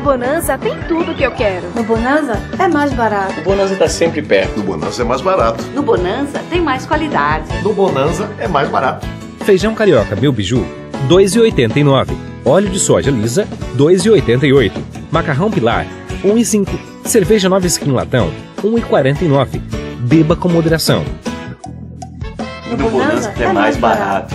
No Bonanza tem tudo que eu quero. No Bonanza é mais barato. O Bonanza tá sempre perto. No Bonanza é mais barato. No Bonanza tem mais qualidade. No Bonanza é mais barato. Feijão carioca Mil Biju, 2,89. Óleo de soja lisa, 2,88. Macarrão Pilar, 1,5. Cerveja Nova Skin Latão, 1,49. Beba com moderação. No Bonanza é mais barato.